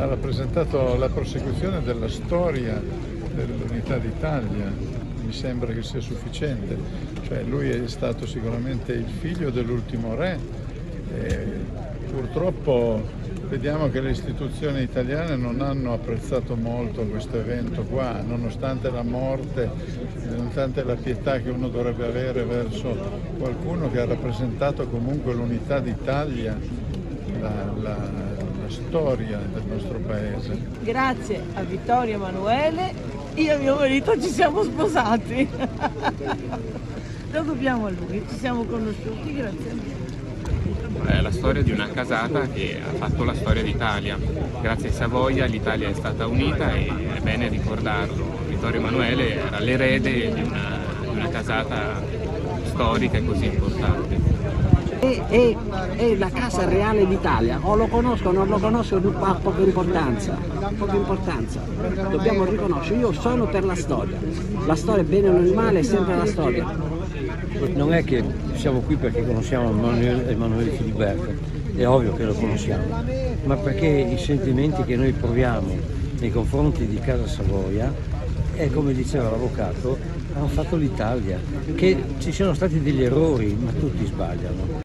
ha rappresentato la prosecuzione della storia dell'unità d'Italia, mi sembra che sia sufficiente, cioè lui è stato sicuramente il figlio dell'ultimo re. E purtroppo vediamo che le istituzioni italiane non hanno apprezzato molto questo evento qua, nonostante la morte, nonostante la pietà che uno dovrebbe avere verso qualcuno che ha rappresentato comunque l'unità d'Italia, la, la, la storia del nostro paese. Grazie a Vittorio Emanuele io e mio marito ci siamo sposati. Lo dobbiamo a lui, ci siamo conosciuti, grazie a Dio. È la storia di una casata che ha fatto la storia d'Italia. Grazie a Savoia l'Italia è stata unita e è bene ricordarlo. Vittorio Emanuele era l'erede di una, di una casata storica e così importante. È, è, è, la Casa Reale d'Italia, o lo conosco o non lo conosco ha poca importanza, poca importanza, dobbiamo riconoscere, io sono per la storia, la storia bene o male è sempre la storia. Non è che siamo qui perché conosciamo Emanuele, Emanuele Filiberto, è ovvio che lo conosciamo, ma perché i sentimenti che noi proviamo nei confronti di Casa Savoia è come diceva l'avvocato, hanno fatto l'Italia, che ci siano stati degli errori, ma tutti sbagliano.